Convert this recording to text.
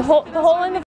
The whole, the whole. in the